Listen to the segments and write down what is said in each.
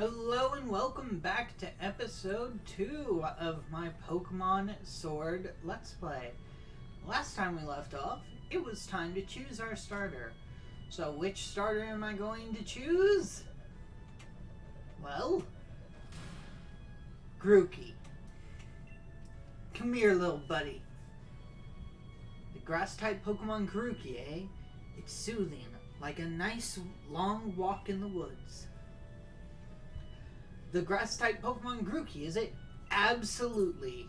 Hello and welcome back to episode 2 of my Pokemon Sword Let's Play. Last time we left off, it was time to choose our starter. So which starter am I going to choose? Well, Grookey. Come here, little buddy. The grass-type Pokemon Grookey, eh? It's soothing, like a nice long walk in the woods. The grass-type Pokemon Grookey, is it? Absolutely.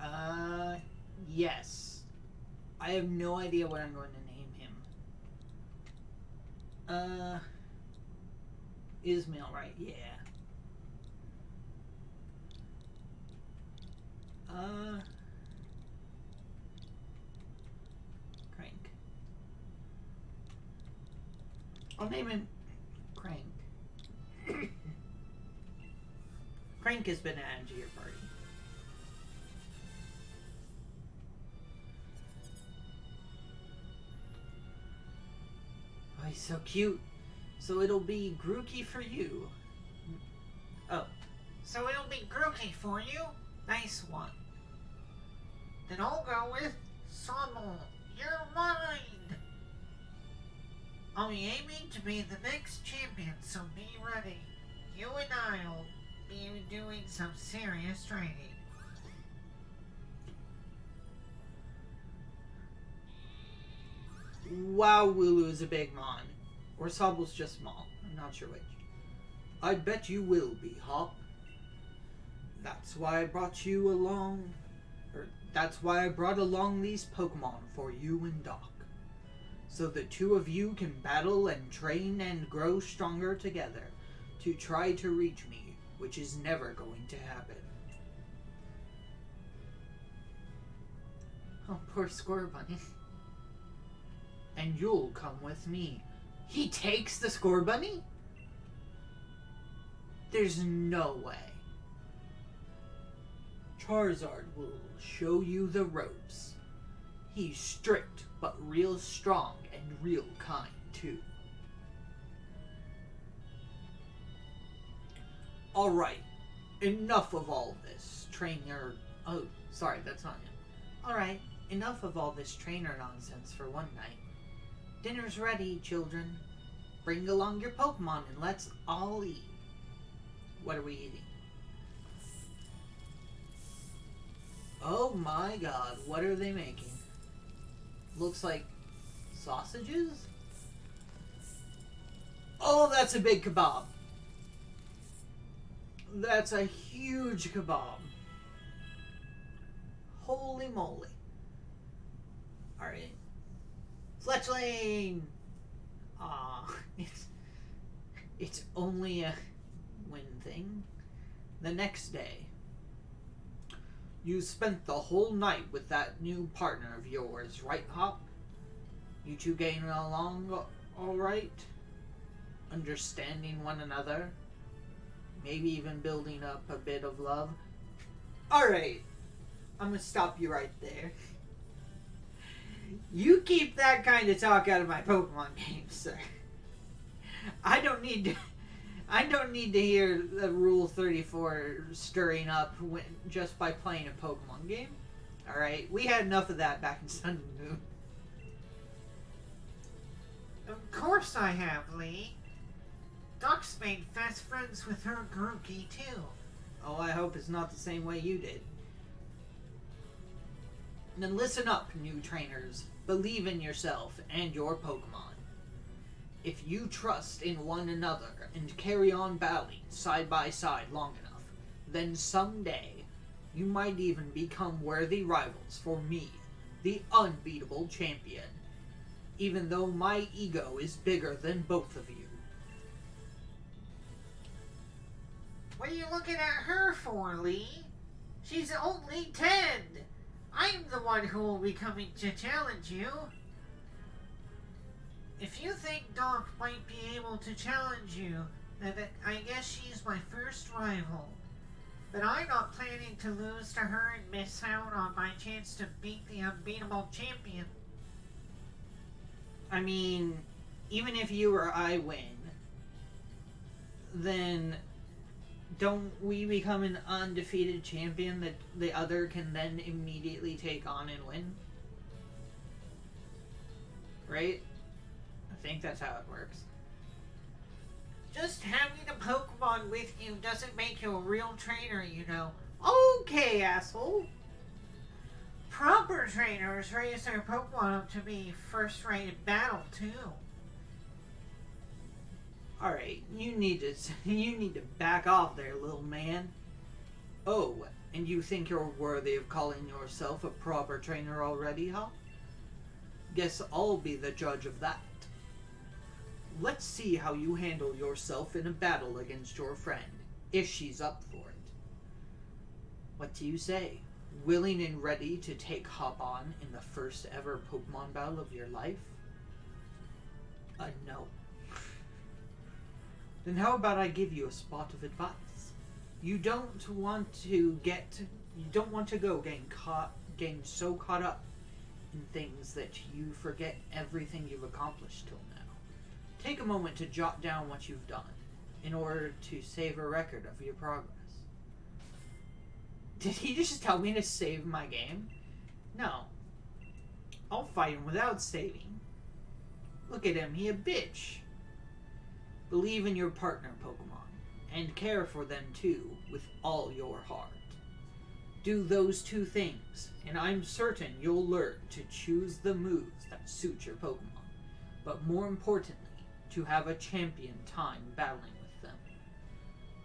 Uh, yes. I have no idea what I'm going to name him. Uh, Ismail, right? Yeah. Uh, Crank. I'll name him Crank. Crank has been added to your party. Oh, he's so cute. So it'll be Grookey for you. Oh. So it'll be Grookey for you? Nice one. Then I'll go with Sobble. You're mine! Be aiming to be the next champion, so be ready. You and I'll be doing some serious training. Wow, Wooloo is a big mon. Or Sobble's just small. I'm not sure which. I bet you will be, Hop. That's why I brought you along. Or that's why I brought along these Pokemon for you and Doc. So the two of you can battle and train and grow stronger together to try to reach me, which is never going to happen. Oh, poor Scorbunny. And you'll come with me. He takes the Scorbunny? There's no way. Charizard will show you the ropes. He's strict, but real strong and real kind, too. Alright, enough of all this trainer. Oh, sorry, that's not him. Alright, enough of all this trainer nonsense for one night. Dinner's ready, children. Bring along your Pokemon and let's all eat. What are we eating? Oh my god, what are they making? Looks like sausages? Oh, that's a big kebab. That's a huge kebab. Holy moly. Alright. Fletchling! Aw, ah, it's, it's only a win thing. The next day, you spent the whole night with that new partner of yours, right, Hop? You two getting along alright? Understanding one another? Maybe even building up a bit of love? Alright, I'm gonna stop you right there. You keep that kind of talk out of my Pokemon games, sir. I don't need to. I don't need to hear the Rule 34 stirring up when, just by playing a Pokemon game. Alright? We had enough of that back in Sun and Moon. Of course I have, Lee. Doc's made fast friends with her Grookey, too. Oh, I hope it's not the same way you did. Then listen up, new trainers. Believe in yourself and your Pokemon. If you trust in one another and carry on battling side by side long enough, then someday you might even become worthy rivals for me, the unbeatable champion. Even though my ego is bigger than both of you. What are you looking at her for, Lee? She's only ten. I'm the one who will be coming to challenge you. If you think Doc might be able to challenge you, then I guess she's my first rival. But I'm not planning to lose to her and miss out on my chance to beat the unbeatable champion. I mean, even if you or I win, then don't we become an undefeated champion that the other can then immediately take on and win? Right? I think that's how it works. Just having a Pokemon with you doesn't make you a real trainer, you know. Okay, asshole. Proper trainers raise their Pokemon up to be first rate in battle, too. Alright, you need to you need to back off there, little man. Oh, and you think you're worthy of calling yourself a proper trainer already, huh? Guess I'll be the judge of that. Let's see how you handle yourself in a battle against your friend, if she's up for it. What do you say? Willing and ready to take Hop on in the first ever Pokemon battle of your life? Uh, no. Then how about I give you a spot of advice? You don't want to get, you don't want to go getting caught, getting so caught up in things that you forget everything you've accomplished till now. Take a moment to jot down what you've done in order to save a record of your progress. Did he just tell me to save my game? No. I'll fight him without saving. Look at him, he a bitch. Believe in your partner Pokemon, and care for them too with all your heart. Do those two things, and I'm certain you'll learn to choose the moves that suit your Pokemon, but more importantly, to have a champion time battling with them.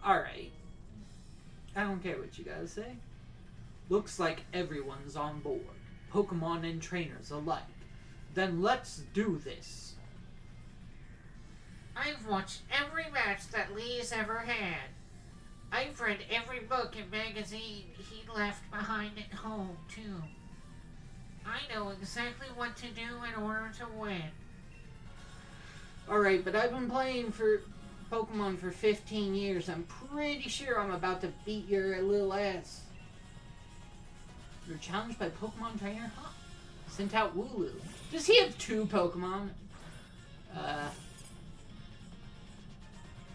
Alright. I don't care what you guys say. Looks like everyone's on board, Pokemon and trainers alike. Then let's do this. I've watched every match that Lee's ever had. I've read every book and magazine he left behind at home, too. I know exactly what to do in order to win. Alright, but I've been playing for Pokemon for 15 years. I'm pretty sure I'm about to beat your little ass. You're challenged by Pokemon Trainer Huh? Sent out Wooloo. Does he have two Pokemon? Uh,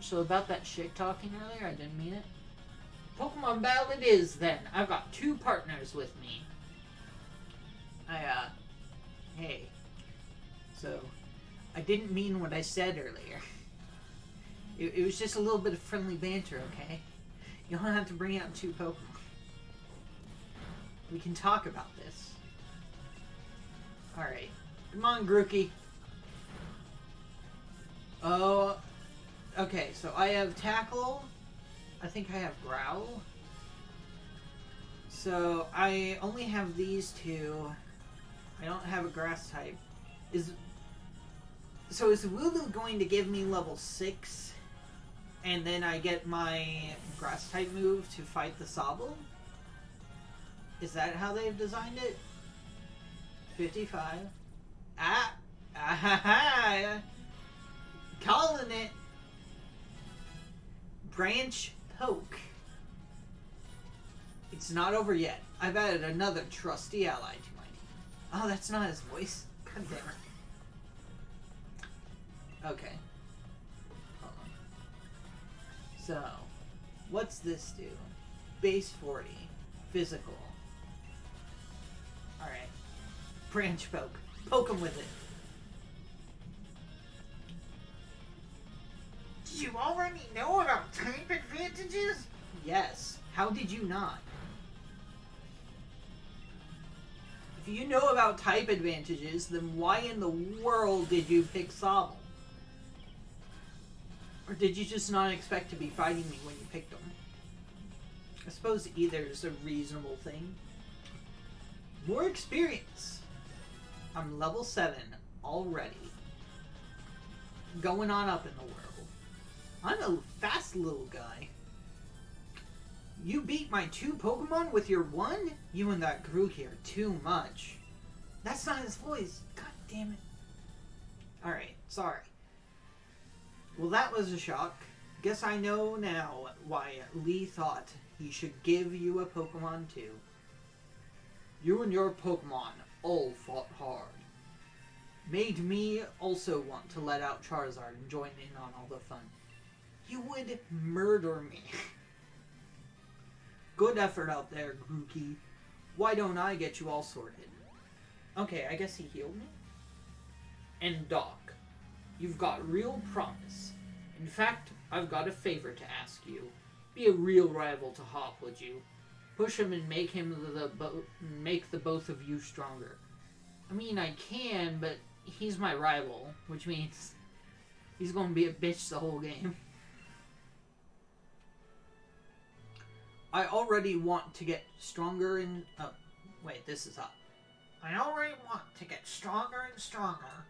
so about that shit talking earlier, I didn't mean it. Pokemon battle it is then. I've got two partners with me. I, uh, hey. So, I didn't mean what I said earlier. It, it was just a little bit of friendly banter, okay? You don't have to bring out two Pokemon. We can talk about this. Alright. Come on, Grookey. Oh, Okay, so I have Tackle. I think I have Growl. So I only have these two. I don't have a grass type. Is so is Wooloo going to give me level six, and then I get my grass type move to fight the Sobble? Is that how they've designed it? Fifty-five. Ah, ah ha ha! Calling it branch poke. It's not over yet. I've added another trusty ally to my team. Oh, that's not his voice. God damn it. Okay. Hold on. So, what's this do? Base 40. Physical. Alright. Branch poke. Poke him with it. you already know about type advantages? Yes. How did you not? If you know about type advantages, then why in the world did you pick Sobble? Or did you just not expect to be fighting me when you picked them? I suppose either is a reasonable thing. More experience. I'm level 7 already. Going on up in the world. I'm a fast little guy. You beat my two Pokemon with your one? You and that Grookey are too much. That's not his voice. God damn it. Alright, sorry. Well, that was a shock. Guess I know now why Lee thought he should give you a Pokemon too. You and your Pokemon all fought hard. made me also want to let out Charizard and join in on all the fun. You would murder me. Good effort out there, Grookey. Why don't I get you all sorted? Okay, I guess he healed me. And Doc, you've got real promise. In fact, I've got a favor to ask you. Be a real rival to Hop, would you? Push him and make him the, bo- make the both of you stronger. I mean, I can, but he's my rival, which means he's going to be a bitch the whole game. I already want to get stronger and. Oh, wait, this is up. I already want to get stronger and stronger.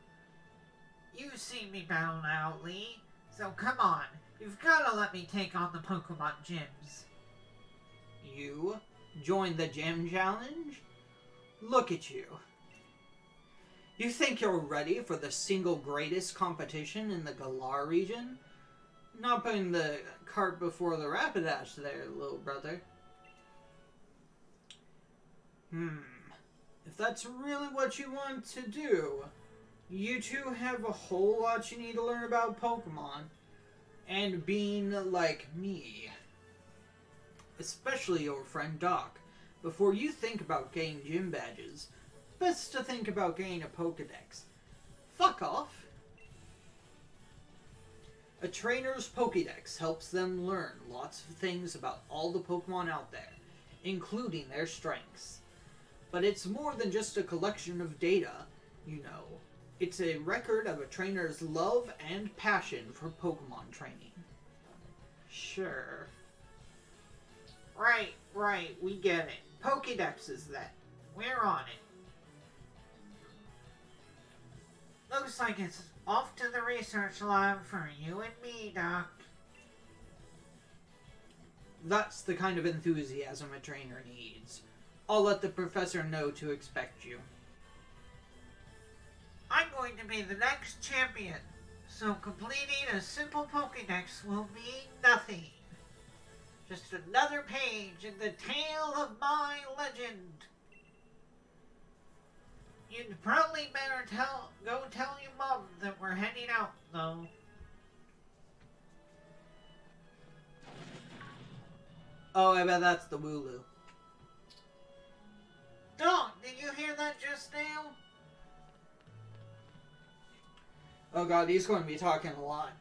You've seen me battle now, Lee. So come on, you've gotta let me take on the Pokemon gyms. You join the gym challenge? Look at you. You think you're ready for the single greatest competition in the Galar region? Not putting the cart before the Rapidash there, little brother. Hmm. If that's really what you want to do, you two have a whole lot you need to learn about Pokemon and being like me. Especially your friend Doc. Before you think about getting gym badges, best to think about getting a Pokedex. Fuck off! A trainer's Pokedex helps them learn lots of things about all the Pokemon out there, including their strengths. But it's more than just a collection of data, you know. It's a record of a trainer's love and passion for Pokemon training. Sure. Right, right, we get it. Pokedex is that. We're on it. Looks like it's off to the research lab for you and me, Doc. That's the kind of enthusiasm a trainer needs. I'll let the professor know to expect you. I'm going to be the next champion, so completing a simple Pokedex will mean nothing. Just another page in the tale of my legend. You'd probably better tell go tell your mom that we're heading out, though. Oh, I bet that's the Wooloo. Doc, did you hear that just now? Oh god, he's going to be talking a lot.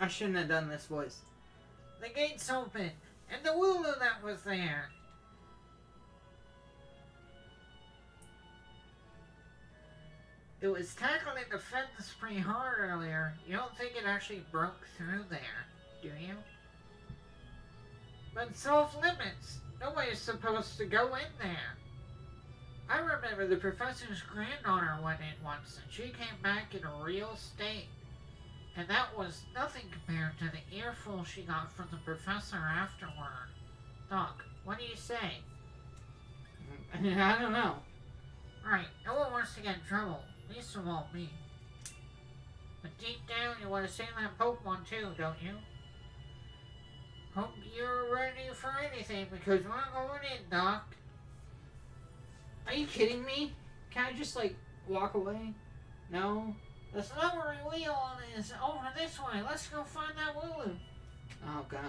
I shouldn't have done this voice. The gate's open, and the Wooloo that was there. It was tackling the fence pretty hard earlier. You don't think it actually broke through there, do you? But it's off limits. Nobody's supposed to go in there. I remember the professor's granddaughter went in once, and she came back in a real state. And that was nothing compared to the earful she got from the professor afterward. Doc, what do you say? I don't know. Right, no one wants to get in trouble. Least it won't me. But deep down, you want to save that Pokemon too, don't you? Hope you're ready for anything because we're going in, Doc. Are you kidding me? Can I just, like, walk away? No? The slippery wheel is over this way. Let's go find that Wooloo. Oh, God.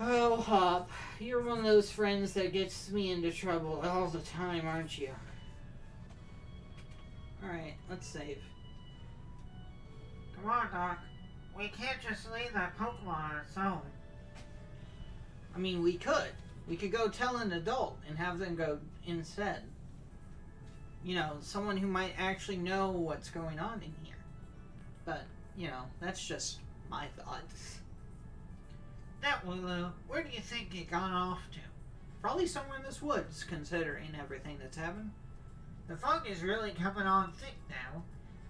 Oh, Hop. You're one of those friends that gets me into trouble all the time, aren't you? Alright, let's save. Come on, Doc. We can't just leave that Pokemon on its own. I mean, we could. We could go tell an adult and have them go instead. You know, someone who might actually know what's going on in here. But, you know, that's just my thoughts. That Wooloo, where do you think it got off to? Probably somewhere in this woods, considering everything that's happened. The fog is really coming on thick now.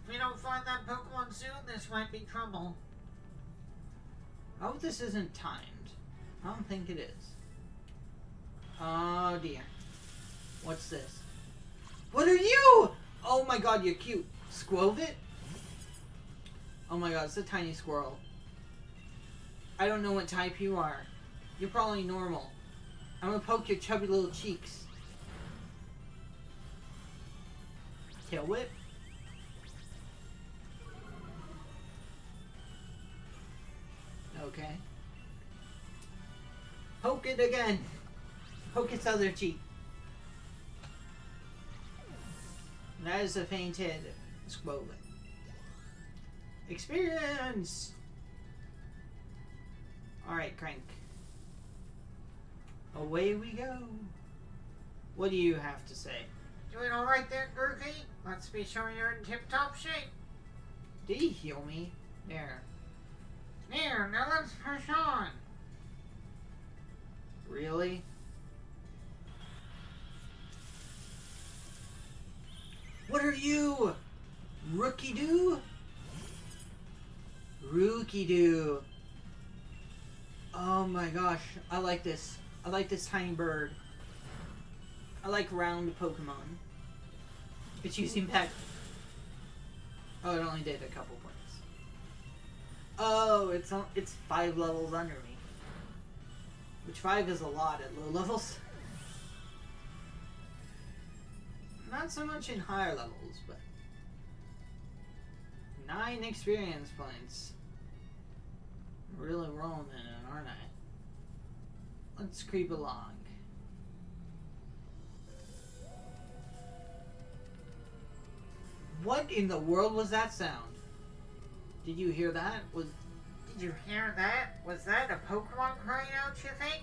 If we don't find that Pokemon soon, this might be trouble. I hope this isn't timed. I don't think it is. What's this? What are you? Oh my god, you're cute. Skwovet? Oh my god, it's a tiny squirrel. I don't know what type you are. You're probably normal. I'm gonna poke your chubby little cheeks. Tail Whip. Okay. Poke it again. Poke its other cheek. That is a fainted Skwovet. Experience! Alright, Crank. Away we go. What do you have to say? Doing alright there, Grookey? Let's be sure you're in tip-top shape. Did he heal me? There. There, now let's push on. Really? What are you? Rookie doo? Rookie. Oh my gosh, I like this. I like this tiny bird. I like round Pokemon. It's using Peck. Oh, it only did a couple points. Oh, it's it's five levels under me. Which five is a lot at low levels. Not so much in higher levels, but nine experience points. Really rolling in it, aren't I? Let's creep along. What in the world was that sound? Did you hear that? Was Did you hear that? Was that a Pokemon crying out, you think?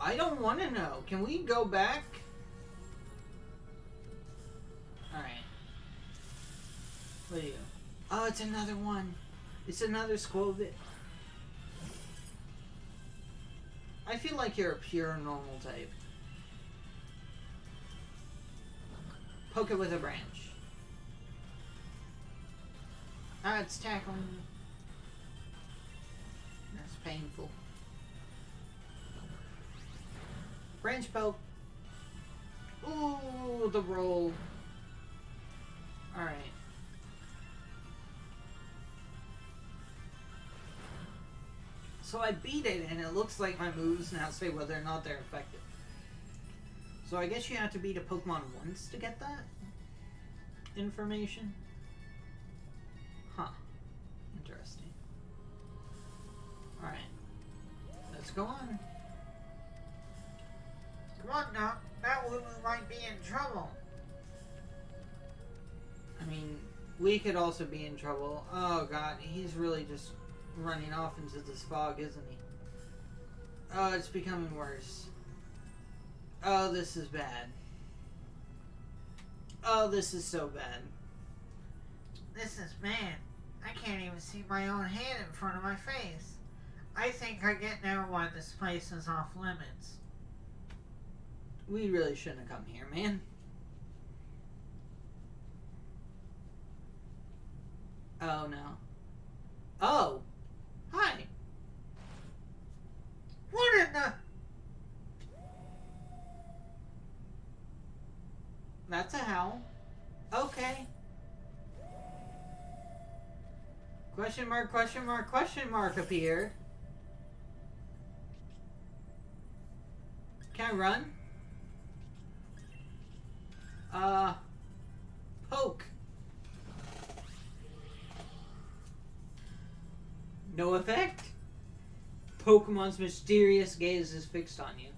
I don't want to know. Can we go back? Alright. What are you? Oh, it's another one. It's another Skwovet. I feel like you're a pure normal type. Poke it with a branch. Ah, it's tackling. That's painful. Branch poke. Ooh, the roll. Alright. So I beat it, and it looks like my moves now say whether or not they're effective. So I guess you have to beat a Pokemon once to get that information. Huh. Interesting. Alright. Let's go on. Come on now, that Wooloo might be in trouble. I mean, we could also be in trouble. Oh god, he's really just running off into this fog, isn't he? Oh, it's becoming worse. Oh, this is bad. Oh, this is so bad. This is bad. I can't even see my own hand in front of my face. I think I get now why this place is off limits. We really shouldn't have come here, man. Oh no. Oh! Hi! What in the... That's a howl. Okay. Question mark, question mark, question mark here. Can I run? No effect? Pokemon's mysterious gaze is fixed on you.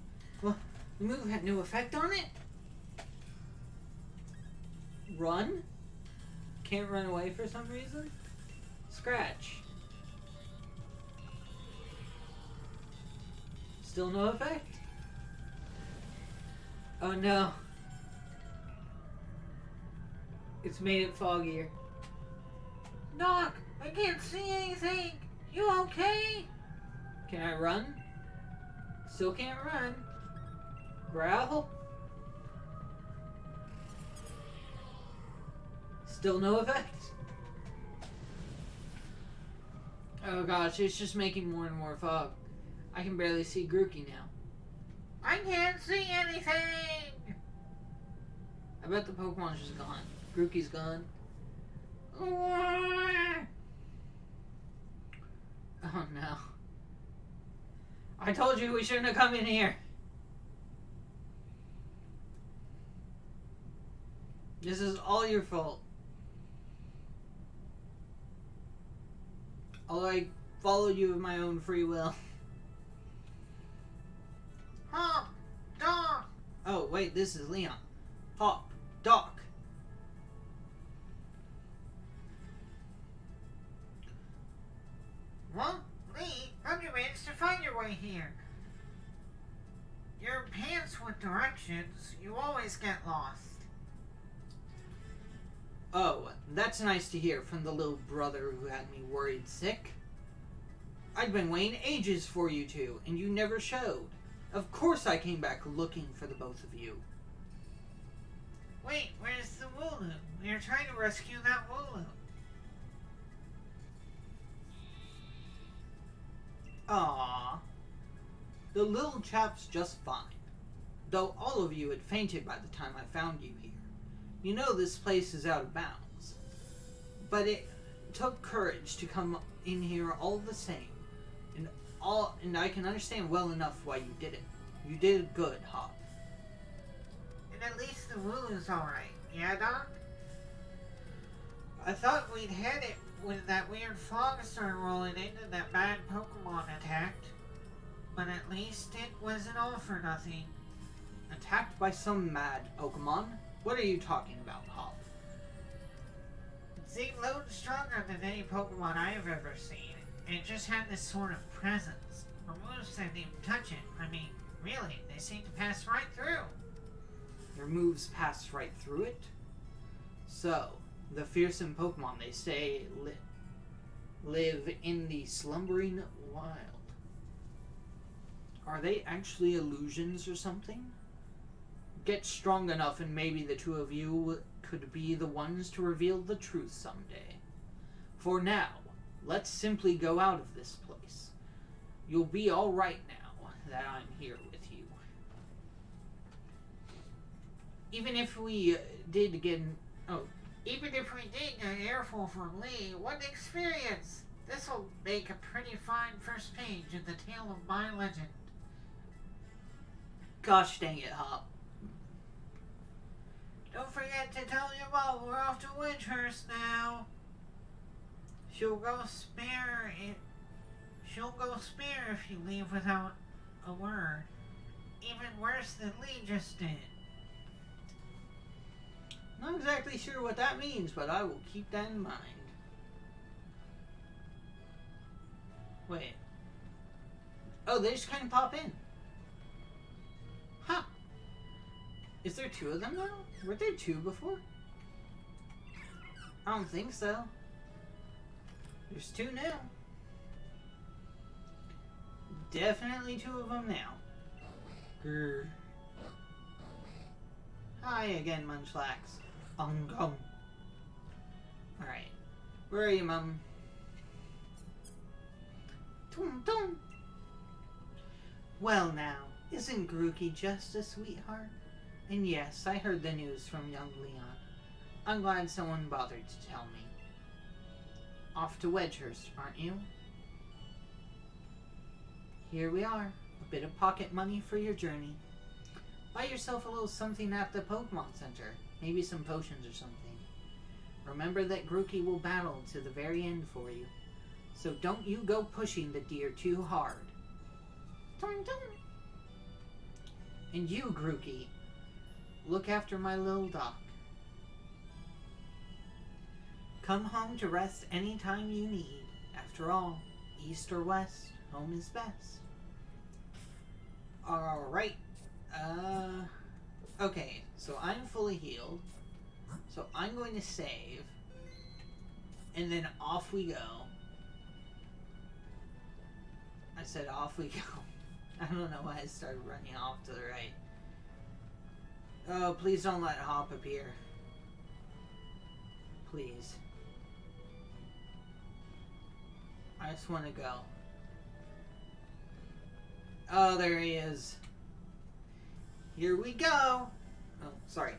Well, the move had no effect on it? Run? Can't run away for some reason? Scratch. Still no effect? Oh no. It's made it foggier. Doc, I can't see anything. You okay? Can I run? Still can't run. Growl? Still no effect. Oh gosh, it's just making more and more fog. I can barely see Grookey now. I can't see anything. I bet the Pokemon's just gone. Grookey's gone. Oh no. I told you we shouldn't have come in here. This is all your fault. Although I followed you of my own free will. Hop, Doc. Oh, wait, this is Leon. Hop, Doc. Lee, how'd you manage to find your way here? Your pants with directions. You always get lost. Oh, that's nice to hear from the little brother who had me worried sick. I'd been waiting ages for you two, and you never showed. Of course I came back looking for the both of you. Wait, where's the Wooloo? We are trying to rescue that Wooloo. Ah, The little chap's just fine. Though all of you had fainted by the time I found you here. You know this place is out of bounds. But it took courage to come in here all the same. And all and I can understand well enough why you did it. You did good, Hop. And at least the Wooloo's alright. Yeah, Doc? I thought we'd had it when that weird fog started rolling in and that bad Pokemon attacked. But at least it wasn't all for nothing. Attacked by some mad Pokemon? What are you talking about, Hop? It seemed loads stronger than any Pokemon I have ever seen. And it just had this sort of presence. My moves didn't even touch it. I mean, really, they seemed to pass right through. Your moves pass right through it? So, the fearsome Pokemon they say li- live in the Slumbering Weald. Are they actually illusions or something? Get strong enough, and maybe the two of you could be the ones to reveal the truth someday. For now, let's simply go out of this place. You'll be alright now that I'm here with you. Even if we uh, did get. Oh, Even if we did get an airful from Lee, what an experience! This'll make a pretty fine first page in the tale of my legend. gosh dang it, Hop. Don't forget to tell your mom we're off to Wedgehurst now. She'll go spare it. She'll go spare if you leave without a word. Even worse than Lee just did. Not exactly sure what that means, but I will keep that in mind. Wait. Oh, they just kind of pop in. Huh. Is there two of them now? Were there two before? I don't think so. There's two now. Definitely two of them now. Grr. Hi again, Munchlax. Um, um. Alright. Where are you, Mum? Tum tum. Well now, isn't Grookey just a sweetheart? And yes, I heard the news from young Leon. I'm glad someone bothered to tell me. Off to Wedgehurst, aren't you? Here we are. A bit of pocket money for your journey. Buy yourself a little something at the Pokemon Center. Maybe some potions or something. Remember that Grookey will battle to the very end for you. So don't you go pushing the deer too hard. Dun, dun. And you, Grookey, look after my little doc. Come home to rest any time you need. After all, east or west, home is best. Alright. Uh, okay, so I'm fully healed. So I'm going to save. And then off we go. I said off we go. I don't know why I started running off to the right. Oh, please don't let Hop appear. Please. I just want to go. Oh, there he is. Here we go. Oh, sorry.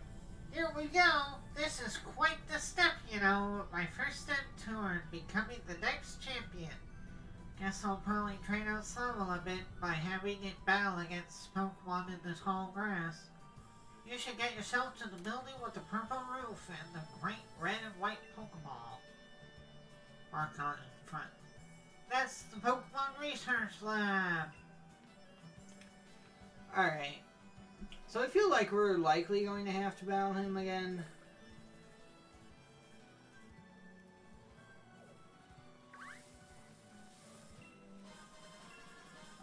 Here we go. This is quite the step, you know. My first step toward becoming the next champion. Guess I'll probably train out Sobble a bit by having it battle against Pokemon in the tall grass. You should get yourself to the building with the purple roof and the great red and white Pokeball. Marked on in front. That's the Pokemon Research Lab. Alright. So I feel like we're likely going to have to battle him again.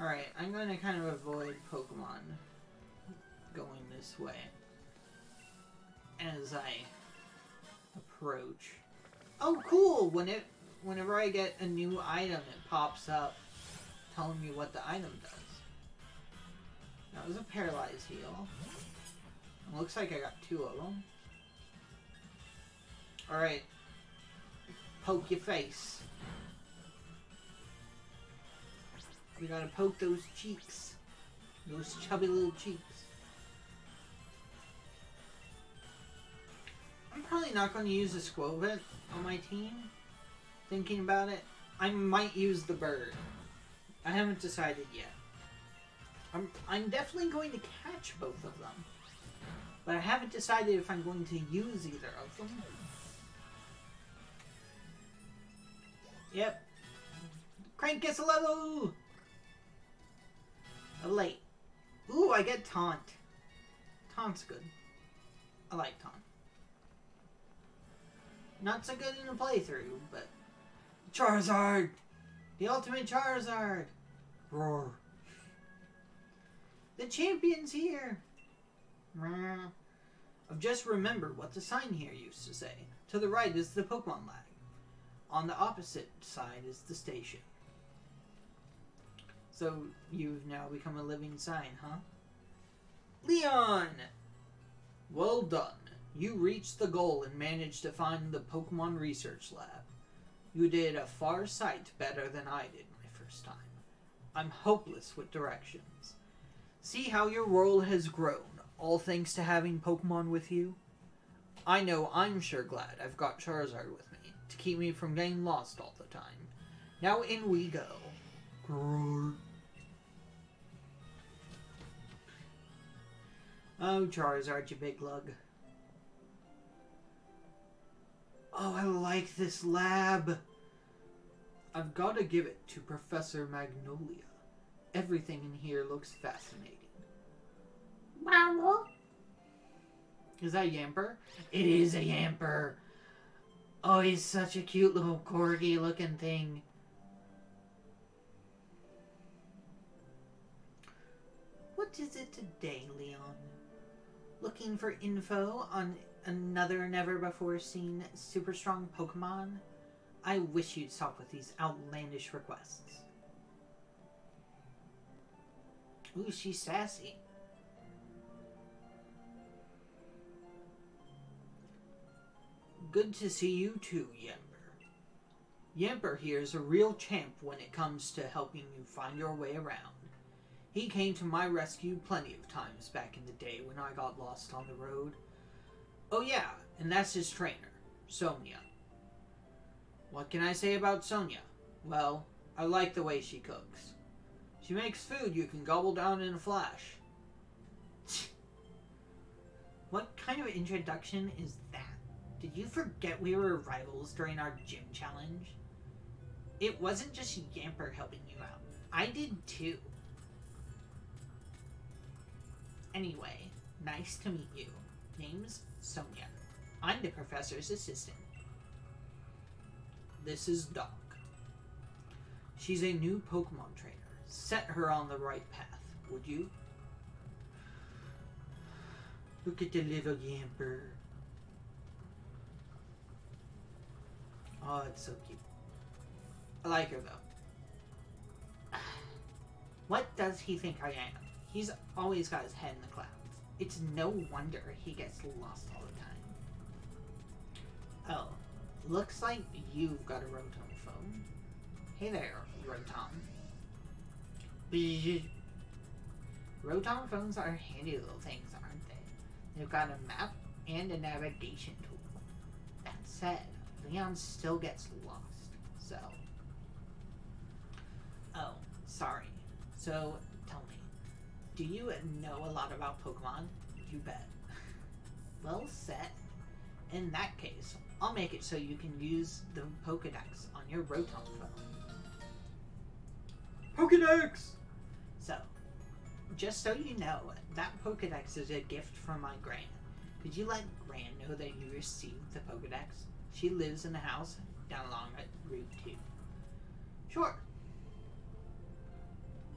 Alright, I'm going to kind of avoid Pokemon going this way as I approach. Oh, cool! When it, whenever I get a new item, it pops up telling me what the item does. That was a paralyzed heal. It looks like I got two of them. Alright. Poke your face. We gotta poke those cheeks. Those chubby little cheeks. I'm probably not going to use a Skwovet on my team. Thinking about it, I might use the bird. I haven't decided yet. I'm, I'm definitely going to catch both of them. But I haven't decided if I'm going to use either of them. Yep. Crank gets a level! A late. Ooh, I get taunt. Taunt's good. I like taunt. Not so good in a playthrough, but Charizard! The ultimate Charizard! Roar. The champion's here! I've just remembered what the sign here used to say. To the right is the Pokemon Lab. On the opposite side is the station. So you've now become a living sign, huh? Leon! Well done. You reached the goal and managed to find the Pokemon Research Lab. You did a far sight better than I did my first time. I'm hopeless with directions. See how your world has grown, all thanks to having Pokemon with you? I know I'm sure glad I've got Charizard with me to keep me from getting lost all the time. Now in we go. Oh, Charizard, you big lug. Oh, I like this lab. I've got to give it to Professor Magnolia. Everything in here looks fascinating. Wow. Is that Yamper? It is a Yamper. Oh, he's such a cute little corgi looking thing. What is it today, Leon? Looking for info on another never before seen super strong Pokemon? I wish you'd stop with these outlandish requests. Ooh, she's sassy. Good to see you too, Yamper. Yamper here is a real champ when it comes to helping you find your way around. He came to my rescue plenty of times back in the day when I got lost on the road. Oh yeah, and that's his trainer, Sonia. What can I say about Sonia? Well, I like the way she cooks. She makes food you can gobble down in a flash. what kind of introduction is that? Did you forget we were rivals during our gym challenge? It wasn't just Yamper helping you out. I did too. Anyway, nice to meet you. Name's Sonia. I'm the professor's assistant. This is Doc. She's a new Pokemon trainer. Set her on the right path, would you? Look at the little Yamper. Oh, it's so cute. I like her though. What does he think I am? He's always got his head in the clouds. It's no wonder he gets lost all the time. Oh, looks like you've got a Rotom phone. Hey there, Rotom. Rotom phones are handy little things, aren't they? They've got a map and a navigation tool. That said, Leon still gets lost, so... Oh, sorry. So, tell me, do you know a lot about Pokemon? You bet. Well set. In that case, I'll make it so you can use the Pokedex on your Rotom phone. Pokedex! So, just so you know, that Pokedex is a gift from my Gran. Could you let Gran know that you received the Pokedex? She lives in the house down along Route 2. Sure.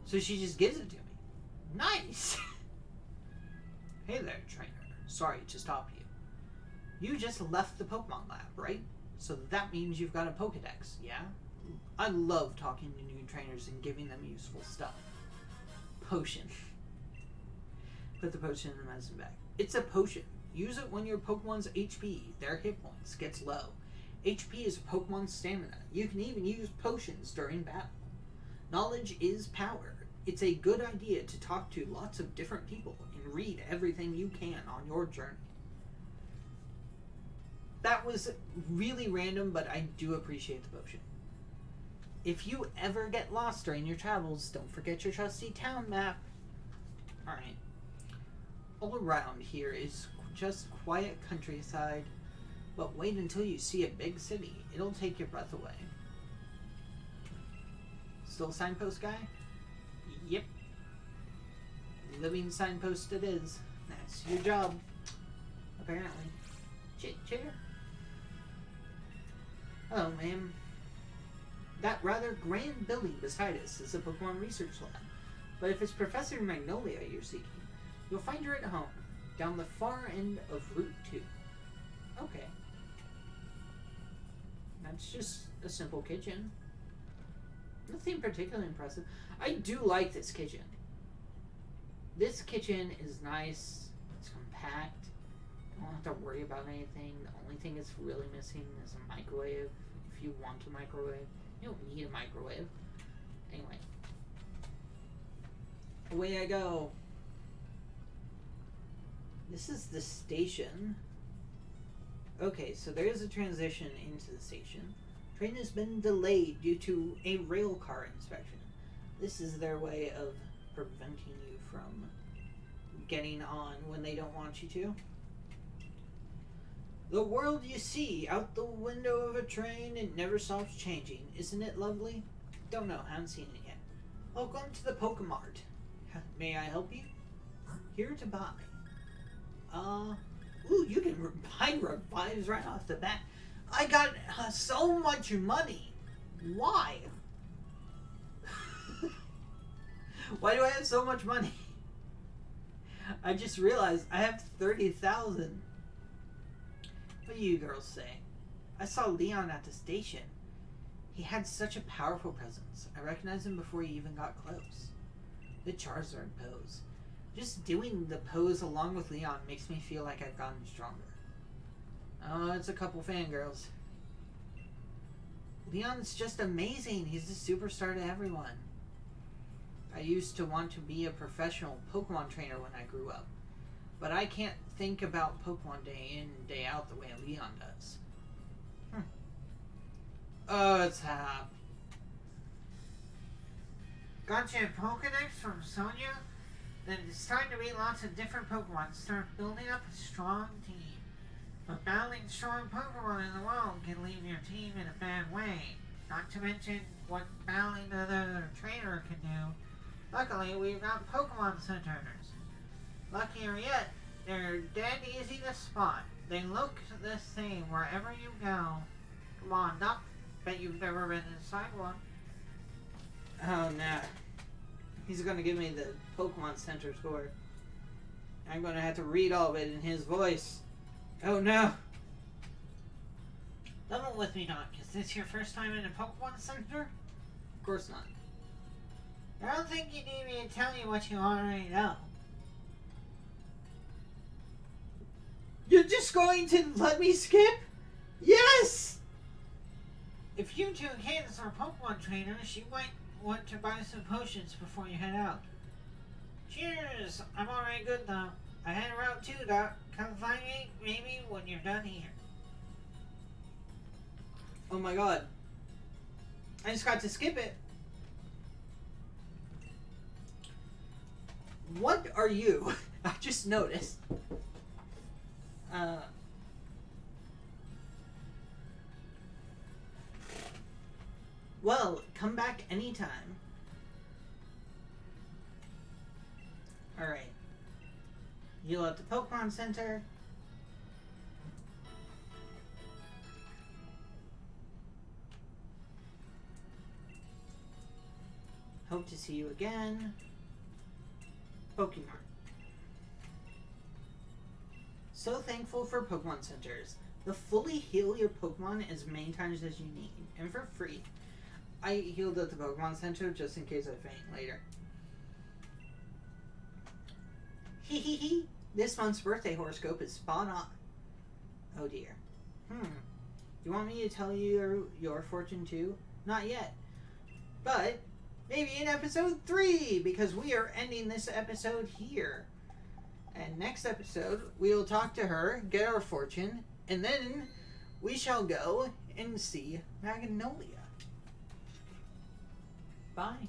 So she just gives it to me. Nice! hey there, trainer. Sorry to stop you. You just left the Pokemon lab, right? So that means you've got a Pokedex, yeah? I love talking to new trainers and giving them useful stuff. Potion. Put the potion in the medicine bag. It's a potion. Use it when your Pokemon's HP, their hit points, gets low. HP is a Pokemon's stamina. You can even use potions during battle. Knowledge is power. It's a good idea to talk to lots of different people and read everything you can on your journey. That was really random, but I do appreciate the potion. If you ever get lost during your travels, don't forget your trusty town map. Alright. All around here is just quiet countryside, but wait until you see a big city. It'll take your breath away. Still signpost guy? Yep. Living signpost it is. That's your job. Apparently. Chit chair. Oh, ma'am. That rather grand building beside us is a Pokemon research lab. But if it's Professor Magnolia you're seeking, you'll find her at home, down the far end of Route 2. Okay. That's just a simple kitchen. Nothing particularly impressive. I do like this kitchen. This kitchen is nice. It's compact. You don't have to worry about anything. The only thing it's really missing is a microwave. If you want a microwave, you don't need a microwave. Anyway, away I go. This is the station. Okay, so there is a transition into the station. Train has been delayed due to a rail car inspection. This is their way of preventing you from getting on when they don't want you to. The world you see out the window of a train, it never stops changing. Isn't it lovely? Don't know, haven't seen it yet. Welcome to the Pokemart. May I help you? Here to buy. Uh, ooh, you can buy revives right off the bat. I got uh, so much money. Why? Why do I have so much money? I just realized I have 30,000. What do you girls say? I saw Leon at the station. He had such a powerful presence. I recognized him before he even got close. The Charizard pose. Just doing the pose along with Leon makes me feel like I've gotten stronger. Oh, it's a couple fangirls. Leon's just amazing. He's a superstar to everyone. I used to want to be a professional Pokemon trainer when I grew up. But I can't think about Pokemon day in, day out the way Leon does. Hmm. Oh, it's Hop. Got your Pokedex from Sonia? Then it's time to meet lots of different Pokemon. Start building up a strong team. But battling strong Pokemon in the world can leave your team in a bad way. Not to mention what battling another trainer can do. Luckily, we've got Pokemon centers. Luckier yet, they're dead easy to spot. They look the same wherever you go. Come on, Doc. Bet you've never been inside one. Oh, no. He's gonna give me the Pokemon Center score. I'm gonna have to read all of it in his voice. Oh no! Level with me, Doc. Is this your first time in a Pokemon Center? Of course not. I don't think you need me to tell you what you already know. You're just going to let me skip? Yes! If you two kids are Pokemon trainers, you might want to buy some potions before you head out. Cheers! I'm already good though. I head around too, Doc. Come find me, maybe, when you're done here. Oh my god. I just got to skip it. What are you? I just noticed. Uh, well, come back anytime. Alright. Heal at the Pokemon Center. Hope to see you again. Pokemon. So thankful for Pokemon Centers. The fully heal your Pokemon as many times as you need, and for free. I healed at the Pokemon Center just in case I faint later. Hee hee hee. This month's birthday horoscope is spot on. Oh dear. Hmm. You want me to tell you your, your fortune too? Not yet. But maybe in episode 3 because we are ending this episode here. And next episode, we will talk to her, get our fortune, and then we shall go and see Magnolia. Bye.